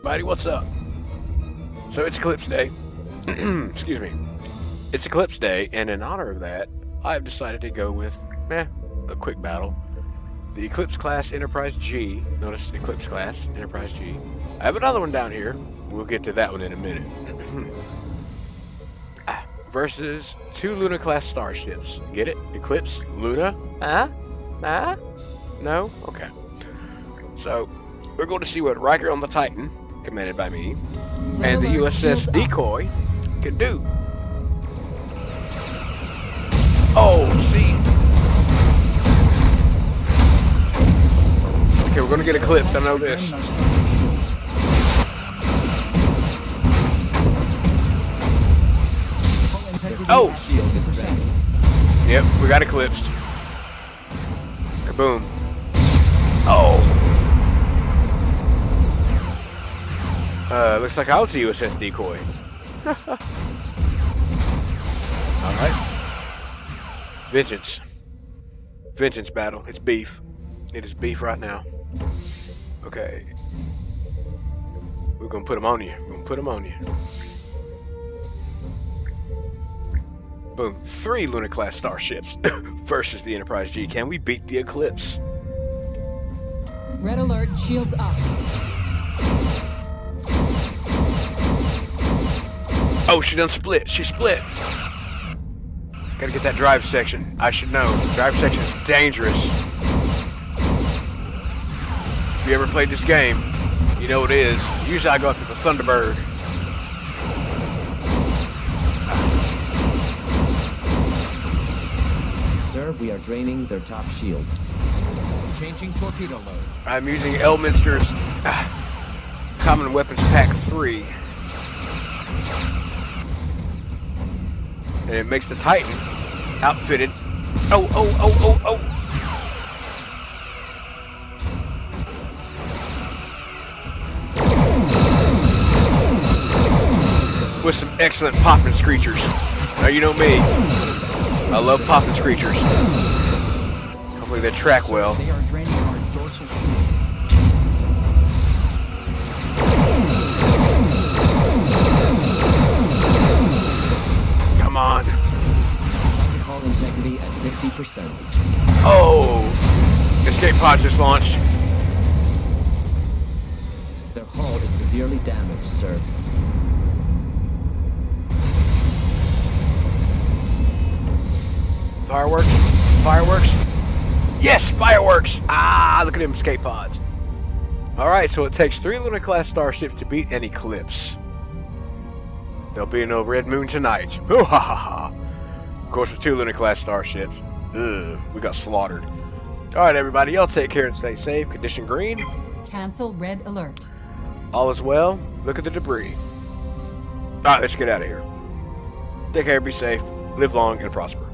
everybody, what's up? So it's Eclipse Day. Excuse me. It's Eclipse Day, and in honor of that, I've decided to go with, eh, a quick battle. The Eclipse class Enterprise G. Notice Eclipse class Enterprise G. I have another one down here. We'll get to that one in a minute. Ah, versus two Luna class starships. Get it? Eclipse? Luna? Huh? Huh? No? Okay. So, we're going to see what Riker on the Titan, commanded by me, and the USS uh, Decoy can do. Oh, see. Okay, we're gonna get eclipsed. I know this. Oh! Shield is ready. Yep, we got eclipsed. Kaboom. Oh. Uh, looks like I was the USS decoy. Alright. Vengeance. Vengeance battle. It's beef. It is beef right now. Okay. We're gonna put them on you. We're gonna put them on you. Boom. Three Luna class starships versus the Enterprise G. Can we beat the Eclipse? Red alert, shields up. Oh, she done split. She split. Gotta get that drive section. I should know. Drive section is dangerous. If you ever played this game, you know what it is. Usually I go after the Thunderbird. Sir, we are draining their top shield. Changing torpedo load. I'm using Elminster's ah, Common Weapons Pack 3. And it makes the Titan outfitted. Oh, oh, oh, oh, oh. With some excellent popping screechers. Now you know me. I love popping screechers. Hopefully they track well. They are draining our dorsal 50%. Oh! Escape pod just launched. Their hull is severely damaged, sir. Fireworks? Fireworks? Yes, fireworks! Ah, look at them escape pods. Alright, so it takes three Lunar class starships to beat an eclipse. There'll be no red moon tonight. Ooh, ha ha ha. Of course, with two Lunar class starships, ugh, we got slaughtered. Alright, everybody, y'all take care and stay safe. Condition green. Cancel red alert. All is well. Look at the debris. Alright, let's get out of here. Take care, be safe, live long, and prosper.